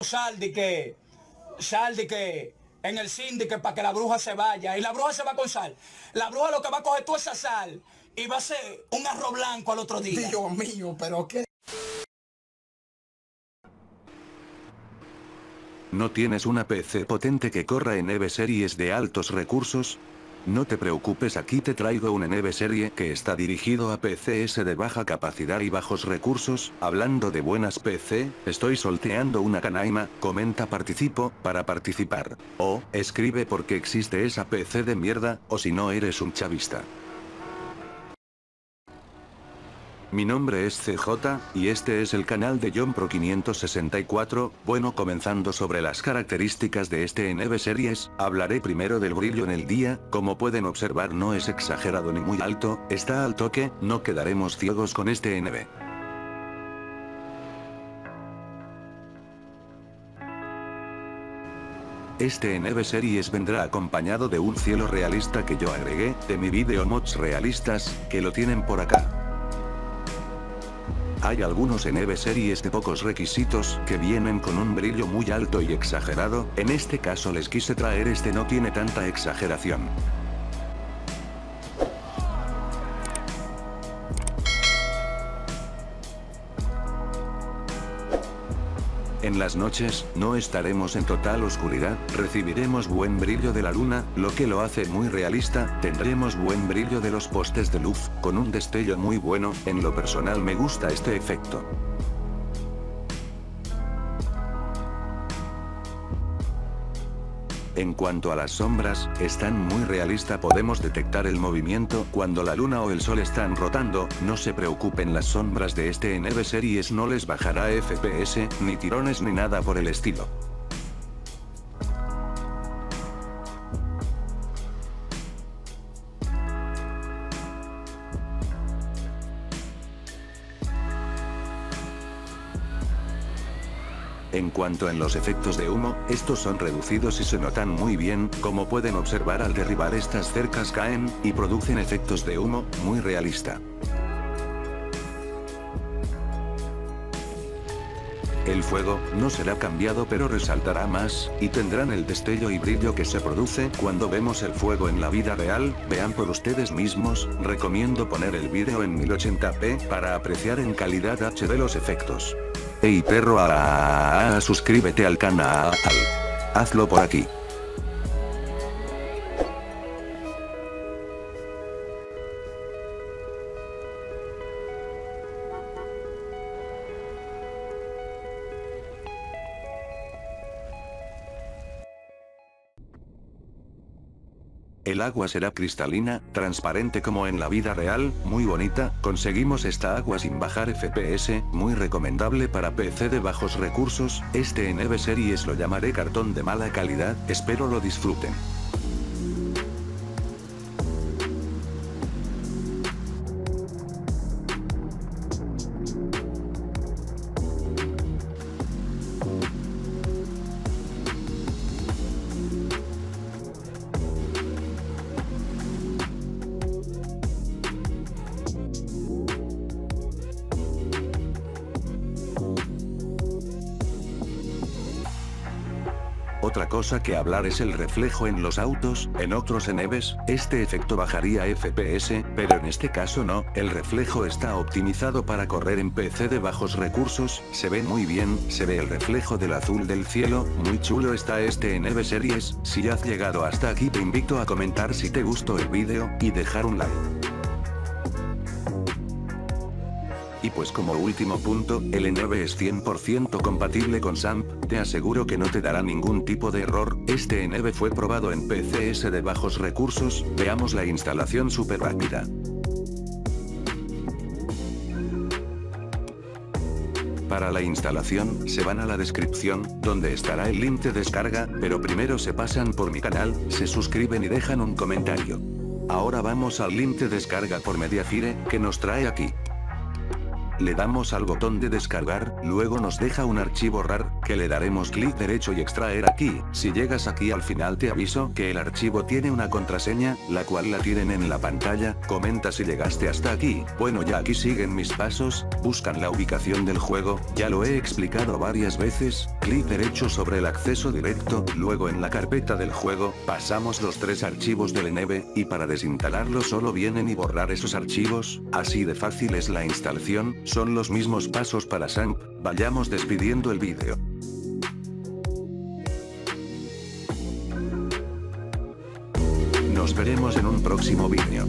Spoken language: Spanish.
sal de que, sal de que, en el que para que la bruja se vaya. Y la bruja se va con sal. La bruja lo que va a coger toda esa sal y va a ser un arroz blanco al otro día. Dios mío, pero qué. ¿No tienes una PC potente que corra en EVE series de altos recursos? No te preocupes aquí te traigo una NV serie que está dirigido a PCs de baja capacidad y bajos recursos, hablando de buenas PC, estoy solteando una canaima, comenta participo, para participar. O, escribe porque existe esa PC de mierda, o si no eres un chavista. Mi nombre es CJ, y este es el canal de John Pro 564, bueno comenzando sobre las características de este NV Series, hablaré primero del brillo en el día, como pueden observar no es exagerado ni muy alto, está al toque, no quedaremos ciegos con este NV. Este NV Series vendrá acompañado de un cielo realista que yo agregué, de mi video mods realistas, que lo tienen por acá. Hay algunos EVE series de pocos requisitos que vienen con un brillo muy alto y exagerado, en este caso les quise traer este no tiene tanta exageración. En las noches, no estaremos en total oscuridad, recibiremos buen brillo de la luna, lo que lo hace muy realista, tendremos buen brillo de los postes de luz, con un destello muy bueno, en lo personal me gusta este efecto. En cuanto a las sombras, están muy realista podemos detectar el movimiento cuando la luna o el sol están rotando, no se preocupen las sombras de este NV Series no les bajará FPS, ni tirones ni nada por el estilo. En cuanto en los efectos de humo, estos son reducidos y se notan muy bien, como pueden observar al derribar estas cercas caen, y producen efectos de humo, muy realista. El fuego, no será cambiado pero resaltará más, y tendrán el destello y brillo que se produce cuando vemos el fuego en la vida real, vean por ustedes mismos, recomiendo poner el vídeo en 1080p para apreciar en calidad HD los efectos. Hey perro, a, suscríbete al canal. Hazlo por aquí. El agua será cristalina, transparente como en la vida real, muy bonita, conseguimos esta agua sin bajar FPS, muy recomendable para PC de bajos recursos, este en EVE Series lo llamaré cartón de mala calidad, espero lo disfruten. Otra cosa que hablar es el reflejo en los autos, en otros EVEs, este efecto bajaría FPS, pero en este caso no, el reflejo está optimizado para correr en PC de bajos recursos, se ve muy bien, se ve el reflejo del azul del cielo, muy chulo está este en EVE Series, si has llegado hasta aquí te invito a comentar si te gustó el vídeo, y dejar un like. Y pues como último punto, el E9 es 100% compatible con SAMP, te aseguro que no te dará ningún tipo de error, este E9 fue probado en PCS de bajos recursos, veamos la instalación super rápida. Para la instalación, se van a la descripción, donde estará el link de descarga, pero primero se pasan por mi canal, se suscriben y dejan un comentario. Ahora vamos al link de descarga por Mediafire, que nos trae aquí. Le damos al botón de descargar, luego nos deja un archivo RAR, que le daremos clic derecho y extraer aquí. Si llegas aquí al final te aviso que el archivo tiene una contraseña, la cual la tienen en la pantalla, comenta si llegaste hasta aquí. Bueno ya aquí siguen mis pasos, buscan la ubicación del juego, ya lo he explicado varias veces, clic derecho sobre el acceso directo, luego en la carpeta del juego, pasamos los tres archivos del neve. Y para desinstalarlo solo vienen y borrar esos archivos, así de fácil es la instalación, son los mismos pasos para SAMP, vayamos despidiendo el vídeo. Nos veremos en un próximo vídeo.